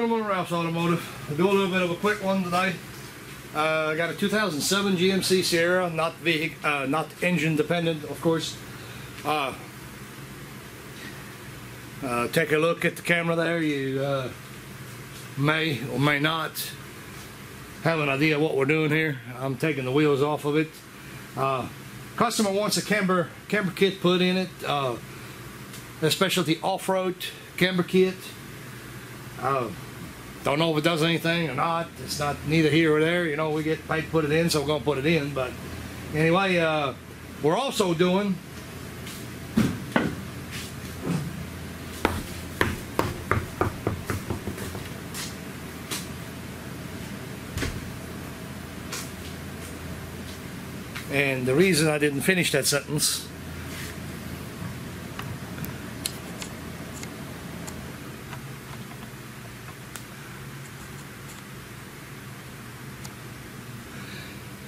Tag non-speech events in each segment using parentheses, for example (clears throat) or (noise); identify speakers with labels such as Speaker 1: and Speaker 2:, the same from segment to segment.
Speaker 1: gentlemen, Ralf's Automotive. I'll do a little bit of a quick one today. Uh, I got a 2007 GMC Sierra, not vehicle, uh, not engine dependent, of course. Uh, uh, take a look at the camera there. You uh, may or may not have an idea what we're doing here. I'm taking the wheels off of it. Uh, customer wants a camber camber kit put in it. A specialty off-road camber kit. Uh, don't know if it does anything or not. It's not neither here or there. You know, we get paid to put it in, so we're gonna put it in. But anyway, uh, we're also doing And the reason I didn't finish that sentence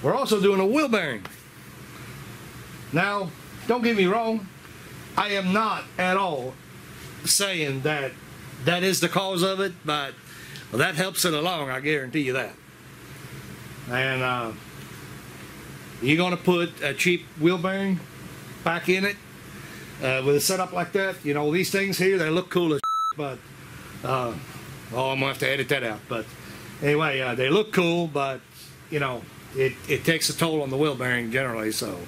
Speaker 1: We're also doing a wheel bearing. Now, don't get me wrong, I am not at all saying that that is the cause of it, but that helps it along, I guarantee you that. And uh, you're going to put a cheap wheel bearing back in it uh, with a setup like that. You know, these things here, they look cool as (laughs) but, uh, oh, I'm going to have to edit that out. But anyway, uh, they look cool, but, you know, it, it takes a toll on the wheel bearing generally. So,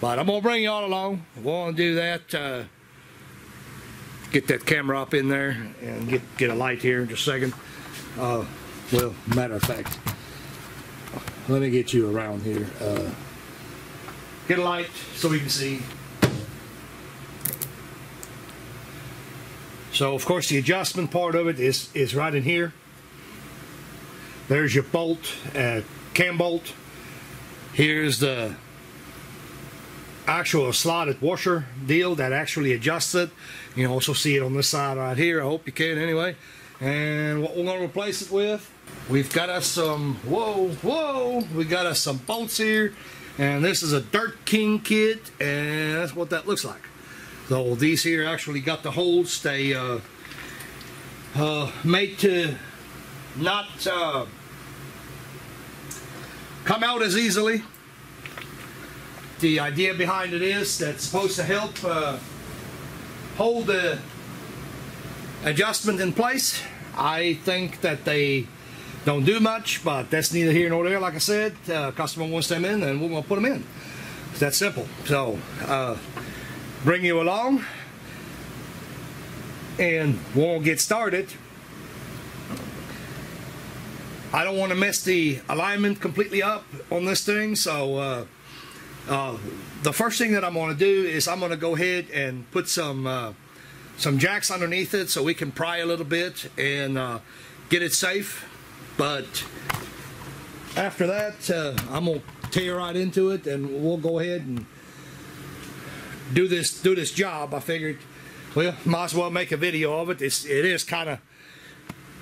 Speaker 1: but I'm gonna bring you all along. We'll do that. Uh, get that camera up in there and get get a light here in just a second. Uh, well, matter of fact, let me get you around here. Uh, get a light so we can see. So of course the adjustment part of it is is right in here. There's your bolt. Uh, cam bolt. Here's the actual slotted washer deal that actually adjusts it. You can also see it on this side right here. I hope you can anyway. And what we're going to replace it with, we've got us some, whoa, whoa, we got us some bolts here. And this is a Dirt King kit, and that's what that looks like. So these here actually got the holes. They uh, uh, made to not uh, come out as easily. The idea behind it is that's supposed to help uh, hold the adjustment in place. I think that they don't do much, but that's neither here nor there. Like I said, uh, customer wants them in, and we're to put them in. It's that simple. So, uh, bring you along, and we'll get started. I don't want to mess the alignment completely up on this thing, so uh, uh, the first thing that I'm going to do is I'm going to go ahead and put some uh, some jacks underneath it so we can pry a little bit and uh, get it safe. But after that, uh, I'm going to tear right into it, and we'll go ahead and do this do this job. I figured, well, might as well make a video of it. It's, it is kind of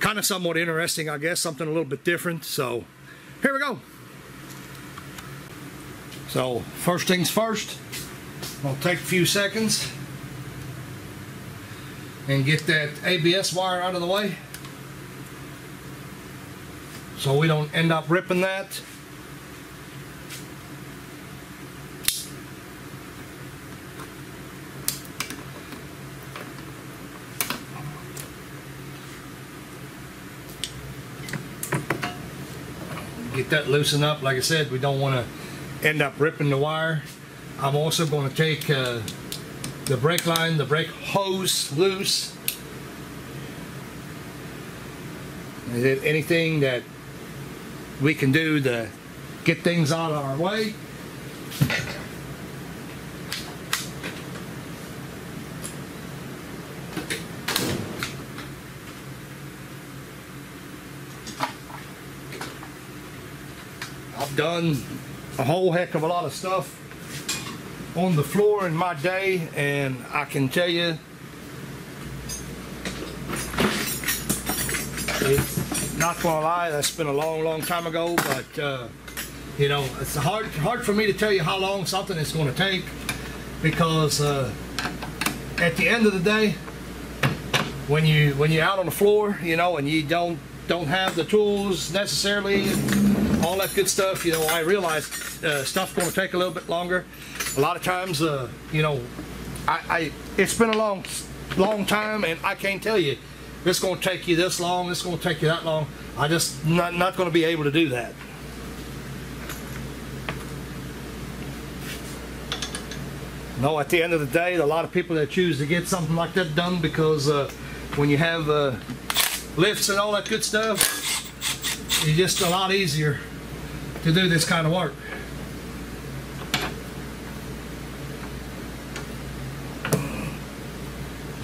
Speaker 1: kind of somewhat interesting, I guess, something a little bit different. So here we go. So first things first, I'll take a few seconds and get that ABS wire out of the way so we don't end up ripping that. Get that loosened up. Like I said, we don't want to end up ripping the wire. I'm also going to take uh, the brake line, the brake hose loose. Is it anything that we can do to get things out of our way. Done a whole heck of a lot of stuff on the floor in my day and I can tell you it's not gonna lie that's been a long long time ago but uh, you know it's hard hard for me to tell you how long something is going to take because uh, at the end of the day when you when you're out on the floor, you know, and you don't don't have the tools necessarily, all that good stuff. You know, I realize uh, stuff's going to take a little bit longer. A lot of times, uh, you know, I, I it's been a long long time, and I can't tell you it's going to take you this long. It's going to take you that long. I just not not going to be able to do that. No, at the end of the day, a lot of people that choose to get something like that done because uh, when you have uh, lifts and all that good stuff, it's just a lot easier to do this kind of work.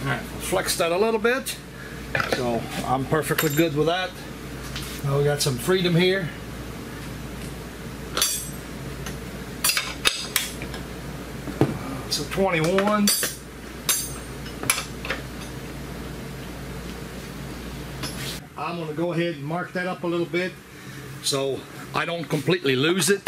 Speaker 1: All right, flex that a little bit. So I'm perfectly good with that. Now we got some freedom here. So 21. I'm going to go ahead and mark that up a little bit so I don't completely lose it.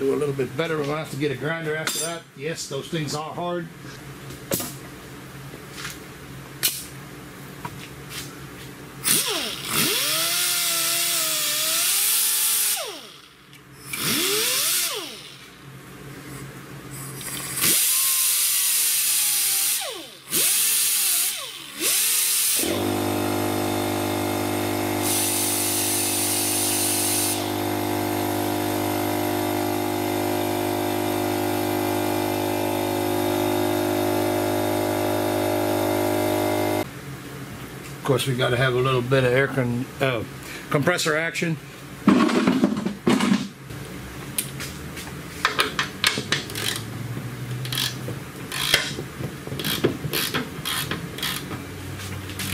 Speaker 1: do a little bit better. Gonna have to get a grinder after that. Yes, those things are hard. Course, we got to have a little bit of air con, uh, compressor action.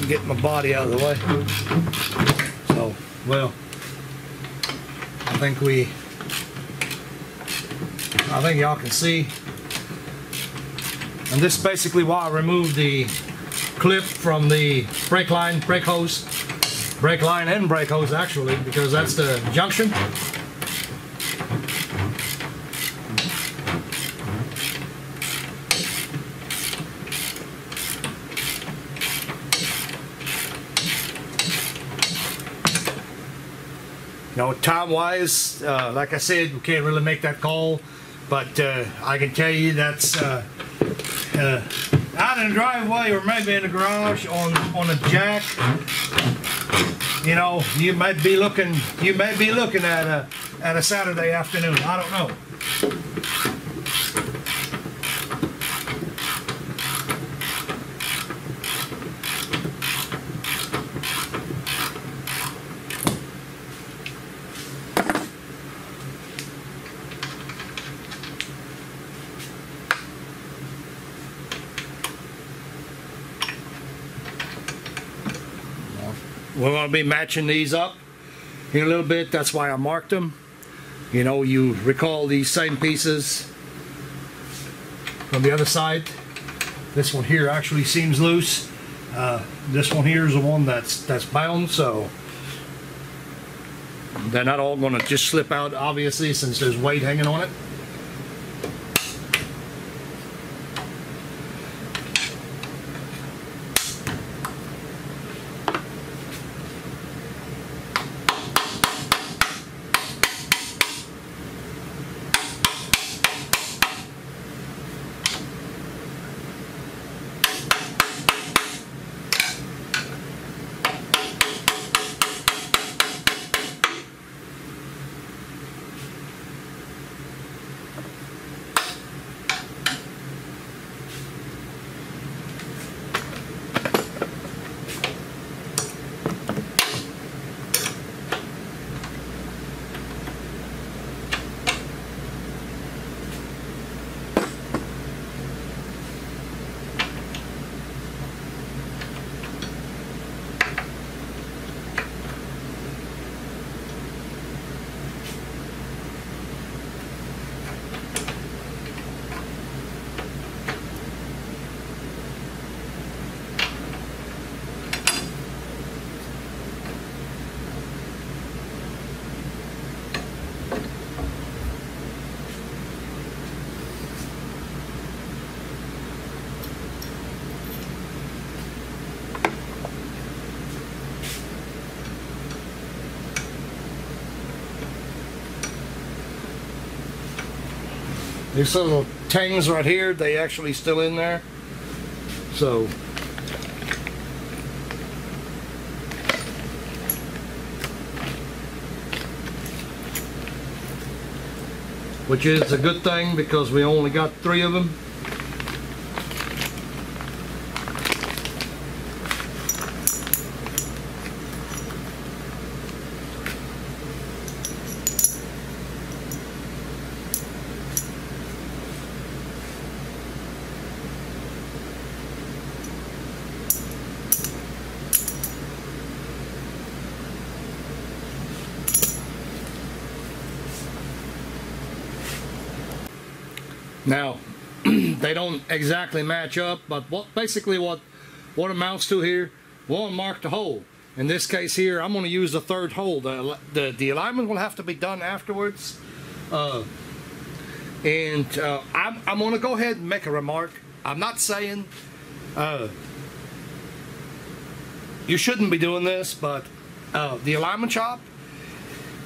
Speaker 1: Get my body out of the way. So, well, I think we, I think y'all can see. And this is basically why I removed the clip from the brake line, brake hose, brake line and brake hose actually, because that's the junction. Know, time-wise, uh, like I said, we can't really make that call, but uh, I can tell you that's uh, uh out in the driveway or maybe in the garage on on a jack. You know, you may be looking you may be looking at a at a Saturday afternoon. I don't know. We're going to be matching these up in a little bit. That's why I marked them. You know, you recall these same pieces from the other side. This one here actually seems loose. Uh, this one here is the one that's that's bound, so they're not all going to just slip out, obviously, since there's weight hanging on it. These little tangs right here, they actually still in there. So which is a good thing because we only got three of them. Now, (clears throat) they don't exactly match up, but what basically what what amounts to here, one mark the hole. In this case here, I'm going to use the third hole. The, the, the alignment will have to be done afterwards. Uh, and uh, I'm, I'm going to go ahead and make a remark. I'm not saying uh, you shouldn't be doing this, but uh, the alignment shop,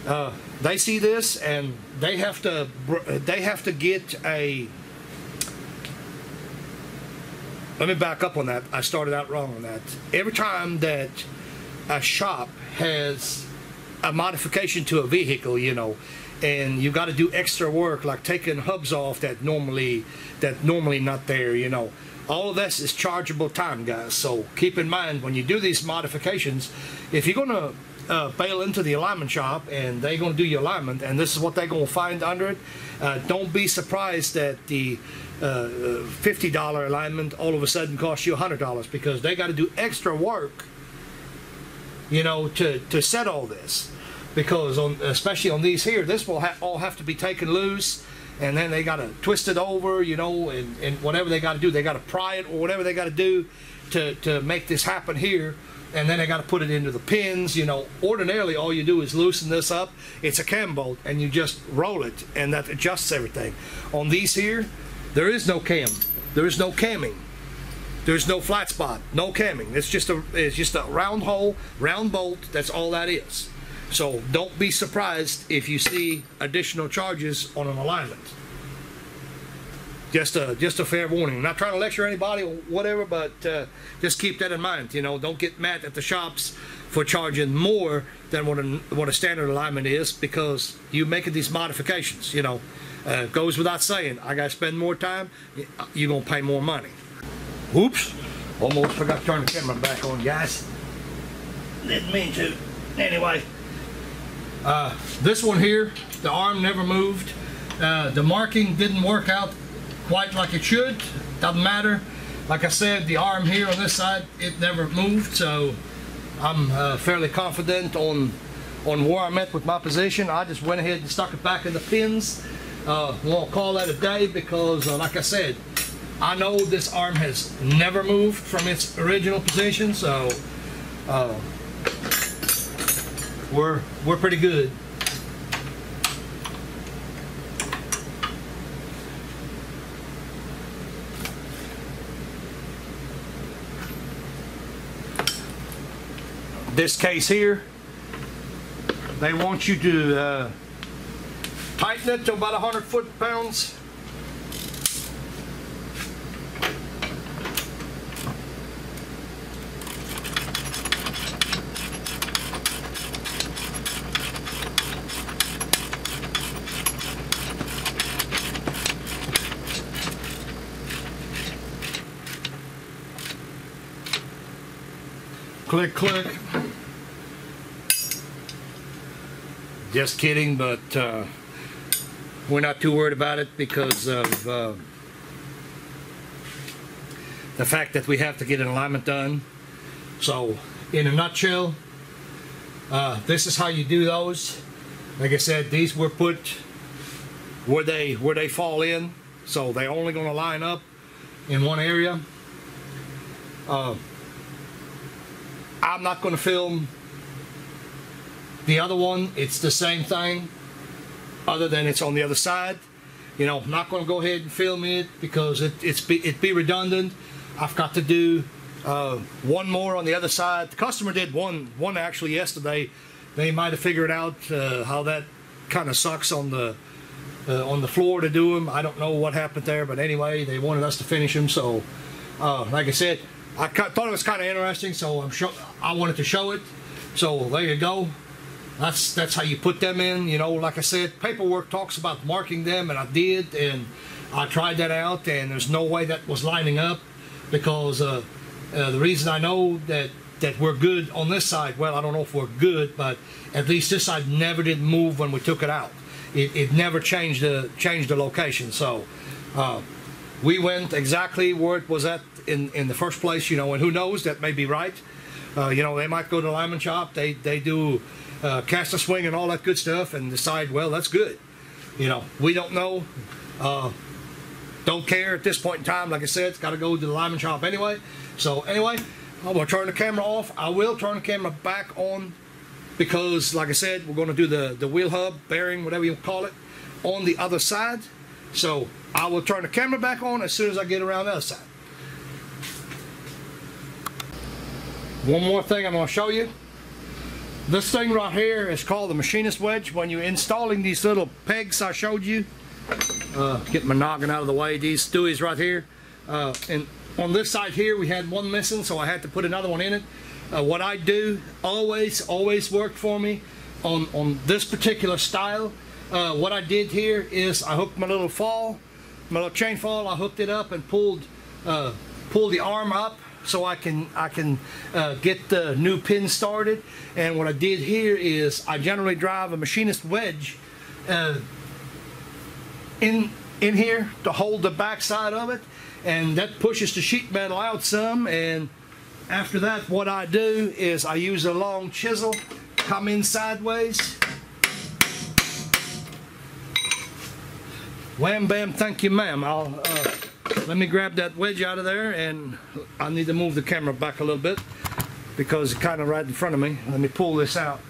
Speaker 1: uh, they see this and they have to they have to get a let me back up on that. I started out wrong on that. Every time that a shop has a modification to a vehicle you know and you got to do extra work like taking hubs off that normally that normally not there you know all of this is chargeable time guys. So keep in mind when you do these modifications if you're going to uh, bail into the alignment shop and they're going to do your alignment and this is what they're going to find under it, uh, don't be surprised that the uh, $50 alignment all of a sudden costs you $100 because they got to do extra work, you know, to, to set all this. Because on, especially on these here, this will ha all have to be taken loose and then they got to twist it over, you know, and, and whatever they got to do, they got to pry it or whatever they got to do to, to make this happen here and then I got to put it into the pins. You know, ordinarily all you do is loosen this up. It's a cam bolt, and you just roll it, and that adjusts everything. On these here, there is no cam. There is no camming. There's no flat spot, no camming. It's just a it's just a round hole, round bolt. That's all that is. So don't be surprised if you see additional charges on an alignment just a just a fair warning. I'm not trying to lecture anybody or whatever, but uh, just keep that in mind. You know, don't get mad at the shops for charging more than what a what a standard alignment is because you're making these modifications. You know, uh, goes without saying. I got to spend more time. You're gonna pay more money. Oops, almost forgot to turn the camera back on, guys. Didn't mean to. Anyway, uh, this one here, the arm never moved. Uh, the marking didn't work out quite like it should. Doesn't matter. Like I said, the arm here on this side, it never moved, so I'm uh, fairly confident on on where I'm at with my position. I just went ahead and stuck it back in the pins. Uh, we'll call that a day because, uh, like I said, I know this arm has never moved from its original position, so uh, we're we're pretty good. This case here, they want you to uh, tighten it to about 100 foot-pounds. click click Just kidding, but uh, we're not too worried about it because of uh, the fact that we have to get an alignment done. So, in a nutshell, uh, this is how you do those. Like I said, these were put where they where they fall in, so they're only going to line up in one area. Uh, I'm not going to film the other one, it's the same thing, other than it's on the other side. You know, I'm not going to go ahead and film it because it, it's be, it'd be redundant. I've got to do uh, one more on the other side. The customer did one, one actually yesterday. They might have figured out uh, how that kind of sucks on the uh, on the floor to do them. I don't know what happened there, but anyway, they wanted us to finish them. So, uh, like I said, I thought it was kind of interesting, so I'm sure I wanted to show it. So there you go. That's that's how you put them in. You know, like I said, paperwork talks about marking them, and I did, and I tried that out, and there's no way that was lining up because uh, uh, the reason I know that that we're good on this side, well, I don't know if we're good, but at least this side never did move when we took it out. It, it never changed the changed the location. So uh, we went exactly where it was at in in the first place. You know, and who knows? That may be right. Uh, you know, they might go to the alignment shop. They they do uh, caster swing and all that good stuff, and decide, well, that's good. You know, we don't know. Uh, don't care at this point in time. Like I said, it's got to go to the alignment shop anyway. So anyway, I'm gonna turn the camera off. I will turn the camera back on because, like I said, we're gonna do the the wheel hub bearing, whatever you call it, on the other side. So I will turn the camera back on as soon as I get around the other side. One more thing I'm going to show you. This thing right here is called the machinist wedge. When you're installing these little pegs I showed you, uh, get my noggin out of the way, these Stewies right here. Uh, and on this side here, we had one missing, so I had to put another one in it. Uh, what I do always, always worked for me on, on this particular style. Uh, what I did here is I hooked my little fall, my little chain fall, I hooked it up and pulled, uh, pulled the arm up so I can I can uh, get the new pin started. And what I did here is I generally drive a machinist wedge uh, in in here to hold the back side of it, and that pushes the sheet metal out some. And after that, what I do is I use a long chisel, come in sideways. Wham bam, thank you ma'am. I'll uh, let me grab that wedge out of there and I need to move the camera back a little bit because it's kind of right in front of me. Let me pull this out.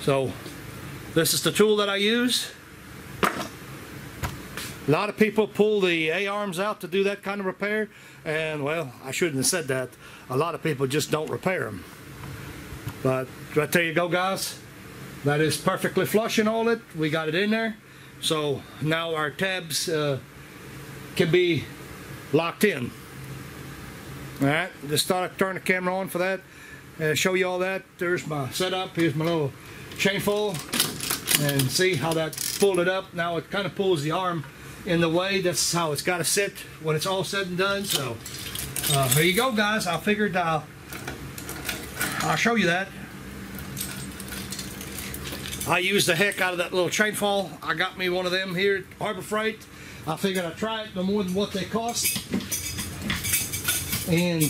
Speaker 1: So this is the tool that I use. A lot of people pull the A-arms out to do that kind of repair and well I shouldn't have said that. A lot of people just don't repair them. But right there you go guys. That is perfectly flush and all it. We got it in there. So now our tabs uh, can be locked in. Alright, just thought I'd turn the camera on for that. Uh, show you all that. There's my setup. Here's my little chain pull. And see how that pulled it up. Now it kind of pulls the arm in the way. That's how it's got to sit when it's all said and done. So uh, there you go guys. I figured I'll I'll show you that. I used the heck out of that little chain fall. I got me one of them here at Harbor Freight. I figured I'd try it no more than what they cost. And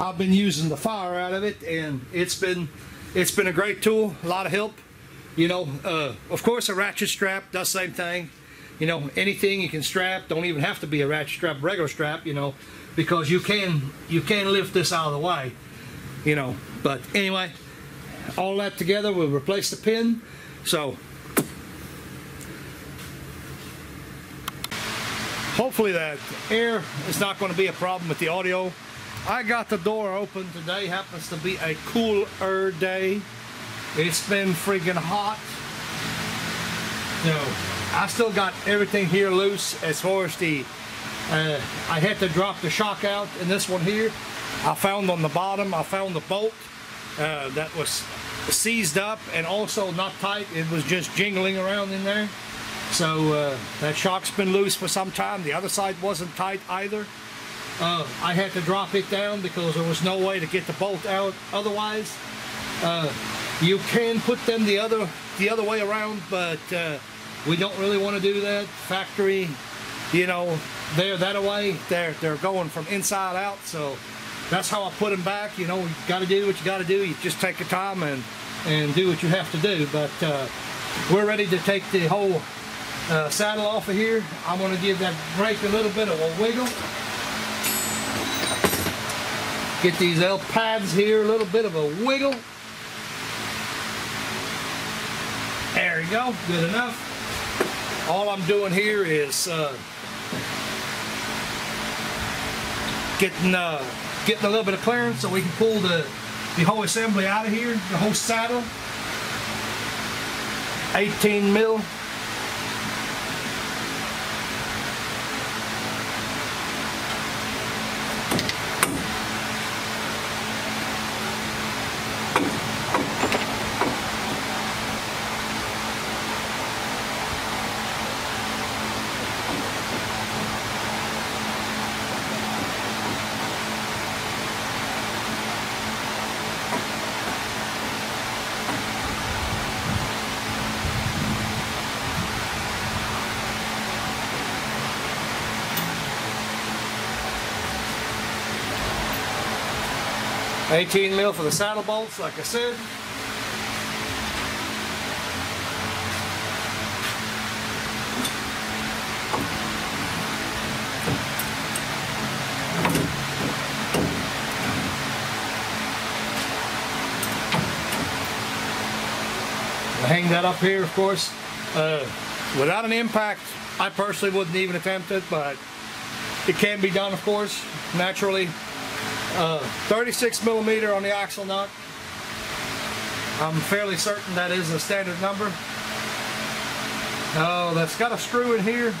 Speaker 1: I've been using the fire out of it and it's been it's been a great tool, a lot of help. You know, uh, of course a ratchet strap does the same thing. You know, anything you can strap, don't even have to be a ratchet strap, regular strap, you know, because you can you can lift this out of the way you know. But anyway, all that together, we'll replace the pin. So hopefully that air is not going to be a problem with the audio. I got the door open today. Happens to be a cooler day. It's been freaking hot. So I still got everything here loose as far as the uh, I had to drop the shock out in this one here I found on the bottom, I found the bolt uh, that was seized up and also not tight. It was just jingling around in there. So uh, that shock's been loose for some time. The other side wasn't tight either. Uh, I had to drop it down because there was no way to get the bolt out otherwise. Uh, you can put them the other the other way around, but uh, we don't really want to do that. Factory, you know, they're that way. They're they're going from inside out, so that's how I put them back. You know, you got to do what you got to do. You just take your time and and do what you have to do. But uh, we're ready to take the whole uh, saddle off of here. I'm going to give that brake a little bit of a wiggle. Get these L pads here a little bit of a wiggle. There you go, good enough. All I'm doing here is uh, getting uh, getting a little bit of clearance so we can pull the, the whole assembly out of here, the whole saddle. 18 mil. Eighteen mil for the saddle bolts, like I said. hang that up here, of course. Uh, without an impact, I personally wouldn't even attempt it, but it can be done, of course, naturally. Uh, 36 millimeter on the axle nut. I'm fairly certain that is a standard number. Oh, that's got a screw in here.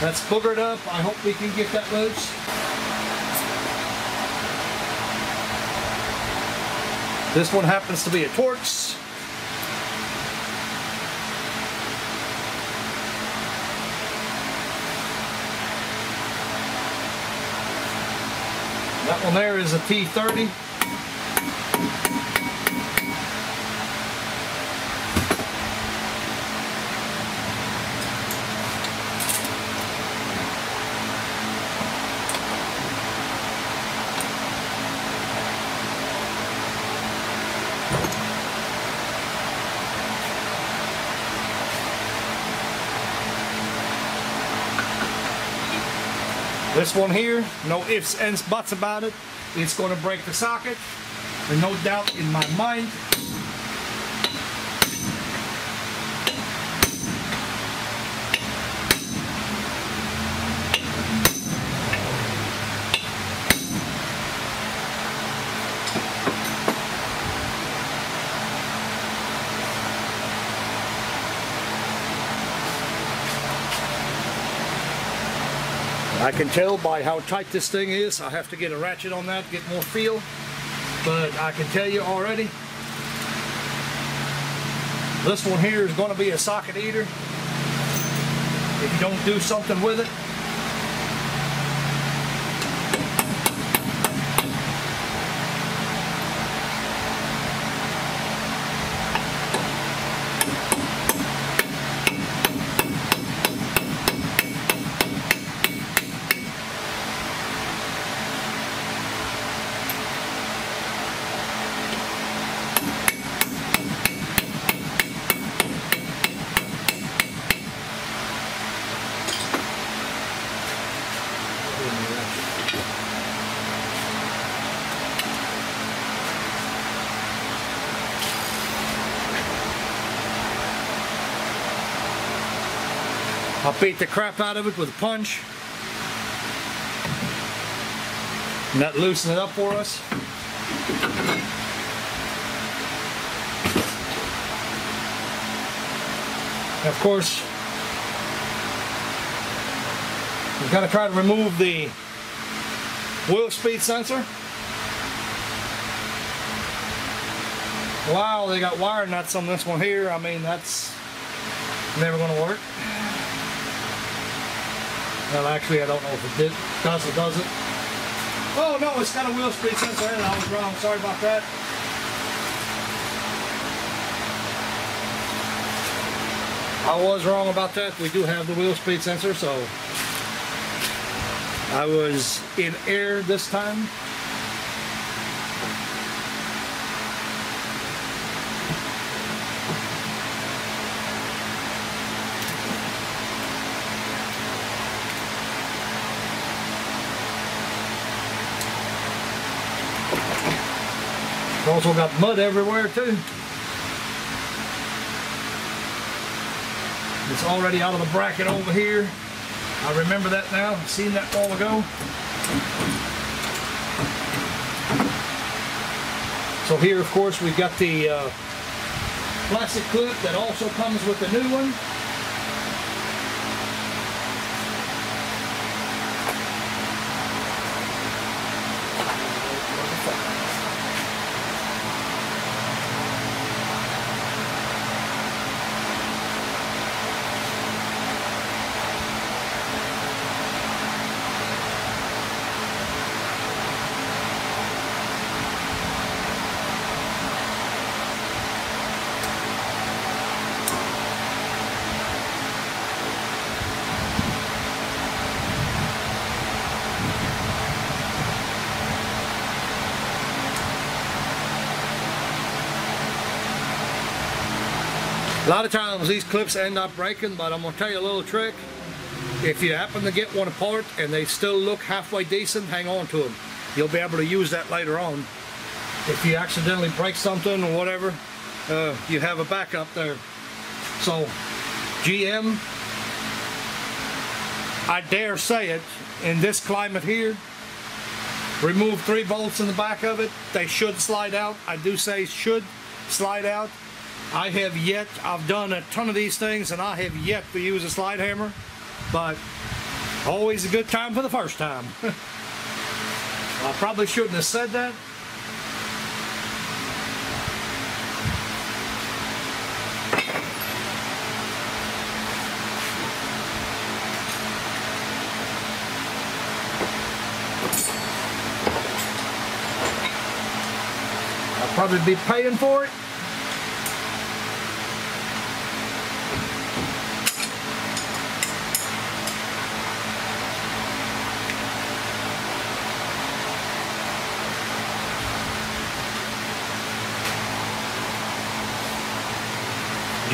Speaker 1: That's boogered up. I hope we can get that loose. This one happens to be a Torx. There is a T30. This one here, no ifs, ands, buts about it. It's going to break the socket. And no doubt in my mind. I can tell by how tight this thing is. I have to get a ratchet on that, get more feel. But I can tell you already, this one here is going to be a socket eater. If you don't do something with it, beat the crap out of it with a punch. And that loosen it up for us. And of course, we've got to try to remove the wheel speed sensor. Wow, they got wire nuts on this one here. I mean, that's never going to work. Well, actually, I don't know if it did, does or doesn't. Oh, no, it's got a wheel speed sensor in it. I was wrong. Sorry about that. I was wrong about that. We do have the wheel speed sensor, so I was in air this time. also got mud everywhere too. It's already out of the bracket over here. I remember that now, I've seen that while ago. So here, of course, we've got the uh, plastic clip that also comes with the new one. A lot of times these clips end up breaking, but I'm going to tell you a little trick. If you happen to get one apart and they still look halfway decent, hang on to them. You'll be able to use that later on. If you accidentally break something or whatever, uh, you have a backup there. So, GM, I dare say it, in this climate here, remove three bolts in the back of it. They should slide out. I do say should slide out. I have yet, I've done a ton of these things and I have yet to use a slide hammer, but always a good time for the first time. (laughs) I probably shouldn't have said that. I'll probably be paying for it.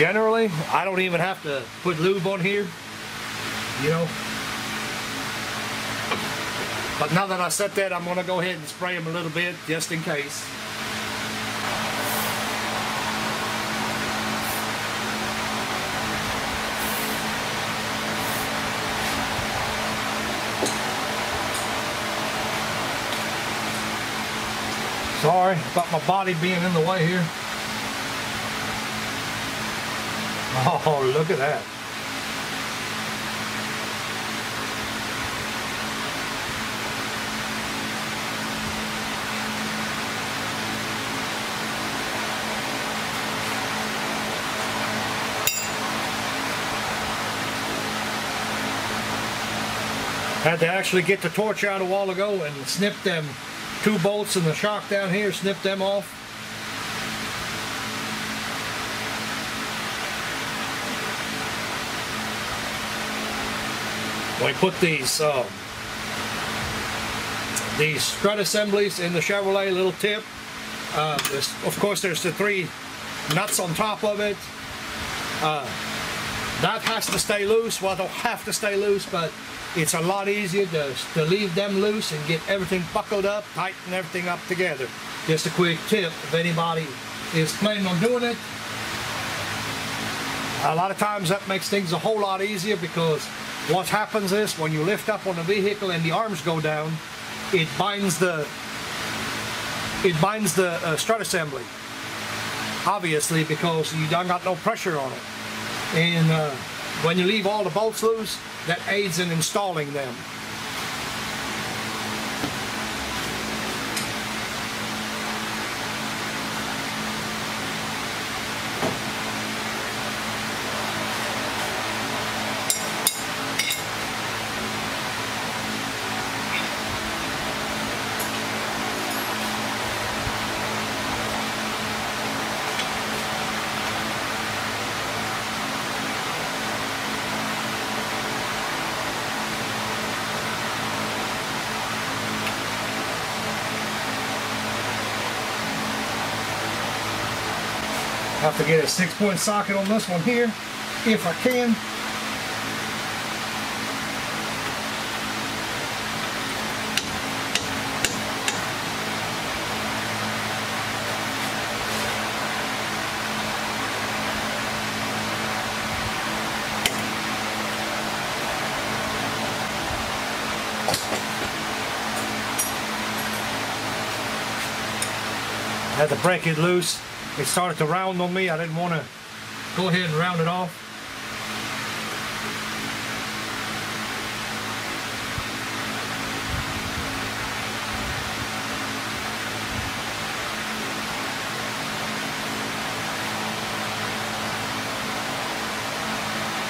Speaker 1: Generally, I don't even have to put lube on here, you know. But now that I said that, I'm gonna go ahead and spray them a little bit just in case. Sorry about my body being in the way here. Oh, (laughs) look at that. Had to actually get the torch out a while ago and snip them two bolts in the shock down here, snip them off. We put these um, these strut assemblies in the Chevrolet little tip. Uh, of course, there's the three nuts on top of it. Uh, that has to stay loose. Well, don't have to stay loose, but it's a lot easier to, to leave them loose and get everything buckled up, tighten everything up together. Just a quick tip, if anybody is planning on doing it, a lot of times that makes things a whole lot easier because what happens is when you lift up on the vehicle and the arms go down, it binds the it binds the uh, strut assembly. Obviously, because you don't got no pressure on it. And uh, when you leave all the bolts loose, that aids in installing them. have to get a six point socket on this one here if I can. Had to break it loose it started to round on me. I didn't want to go ahead and round it off.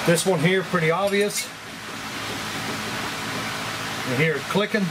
Speaker 1: This one here, pretty obvious. You hear it clicking.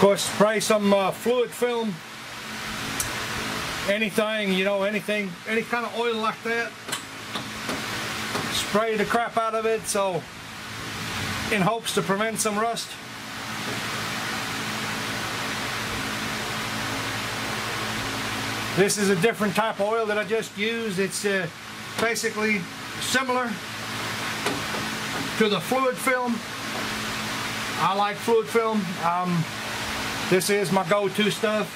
Speaker 1: Course, spray some uh, fluid film, anything, you know, anything, any kind of oil like that. Spray the crap out of it so in hopes to prevent some rust. This is a different type of oil that I just used. It's uh, basically similar to the fluid film. I like fluid film. Um, this is my go-to stuff.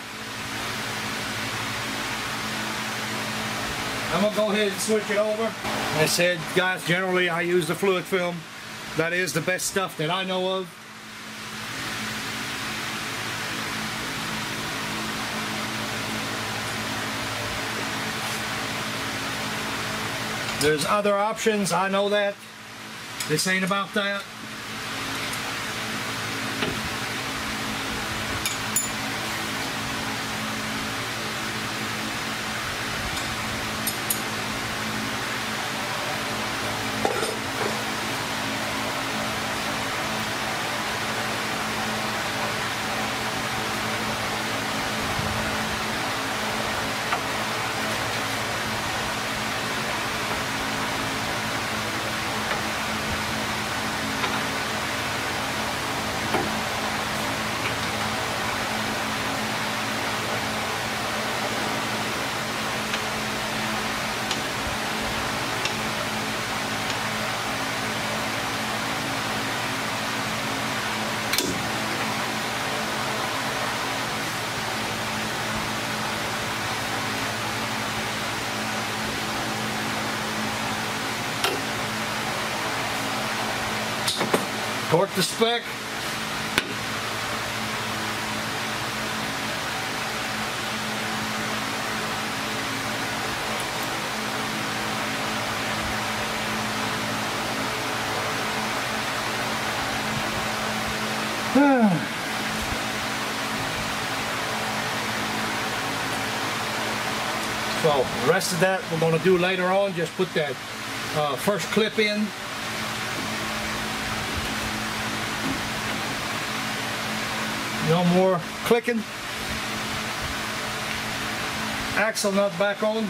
Speaker 1: I'm gonna go ahead and switch it over. I said, guys, generally I use the fluid film. That is the best stuff that I know of. There's other options, I know that. This ain't about that. The spec. (sighs) So rest of that we're going to do later on. Just put that uh, first clip in No more clicking. Axle nut back on.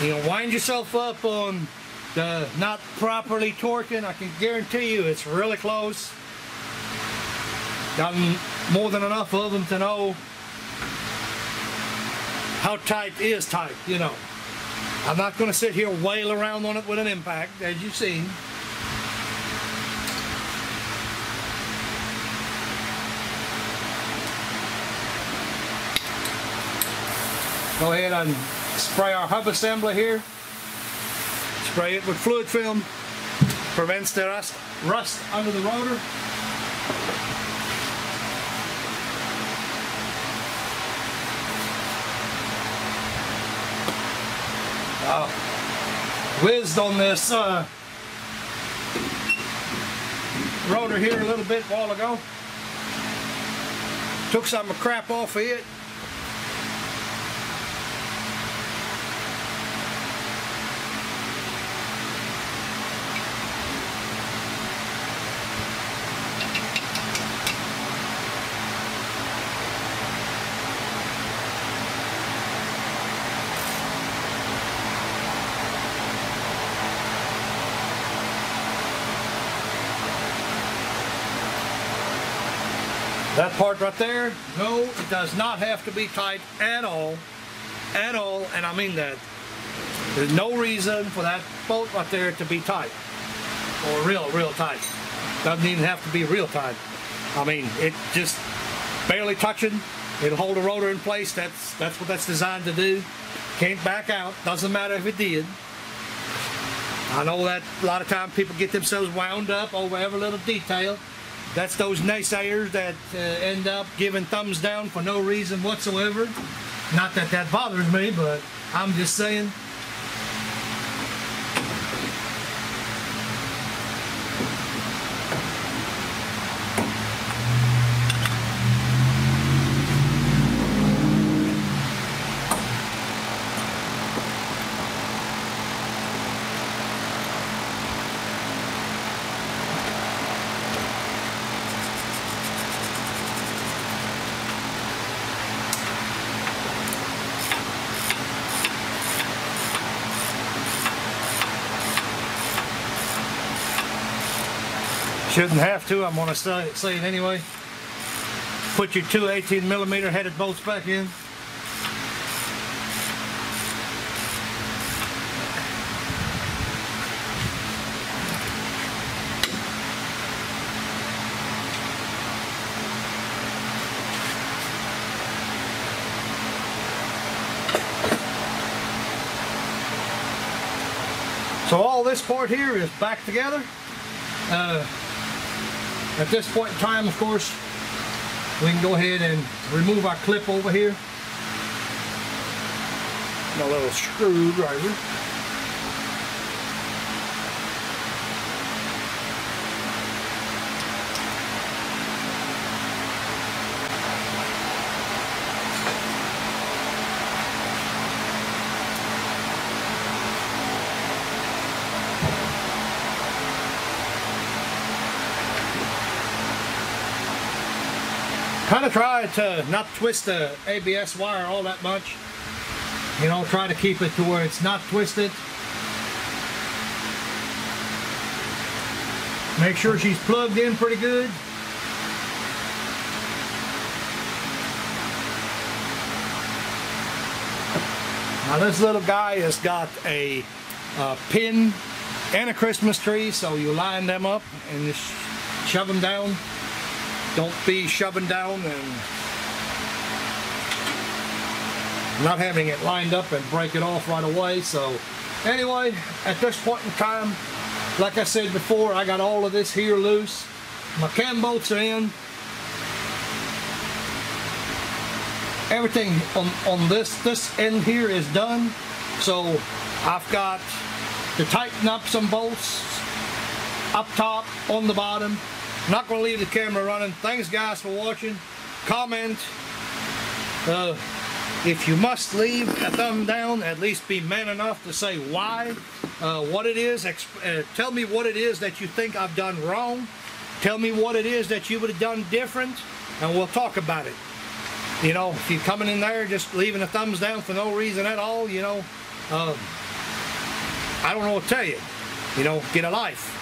Speaker 1: You know, wind yourself up on the not properly torquing. I can guarantee you it's really close. Gotten more than enough of them to know how tight is tight, you know. I'm not going to sit here wail around on it with an impact, as you've seen. Go ahead and spray our hub assembly here. Spray it with fluid film. Prevents the rust, rust under the rotor. Uh, whizzed on this uh, rotor here a little bit while ago. Took some crap off of it. That part right there, no, it does not have to be tight at all, at all, and I mean that. There's no reason for that bolt right there to be tight, or real, real tight. Doesn't even have to be real tight. I mean, it just barely touching, it'll hold the rotor in place, that's, that's what that's designed to do. Can't back out, doesn't matter if it did. I know that a lot of times people get themselves wound up over every little detail. That's those naysayers that uh, end up giving thumbs down for no reason whatsoever. Not that that bothers me, but I'm just saying. Shouldn't have to, I'm gonna say, say it anyway. Put your two 18 millimeter headed bolts back in. So all this part here is back together. Uh, at this point in time, of course, we can go ahead and remove our clip over here. And a little screwdriver. Try to not twist the ABS wire all that much. You know, try to keep it to where it's not twisted. Make sure she's plugged in pretty good. Now this little guy has got a, a pin and a Christmas tree, so you line them up and just shove them down don't be shoving down and not having it lined up and break it off right away. So anyway, at this point in time, like I said before, I got all of this here loose. My cam bolts are in. Everything on, on this, this end here is done. So I've got to tighten up some bolts up top, on the bottom, not going to leave the camera running. Thanks guys for watching. Comment. Uh, if you must leave a thumb down, at least be man enough to say why, uh, what it is. Uh, tell me what it is that you think I've done wrong. Tell me what it is that you would have done different, and we'll talk about it. You know, if you're coming in there just leaving a thumbs down for no reason at all, you know, uh, I don't know what to tell you. You know, get a life.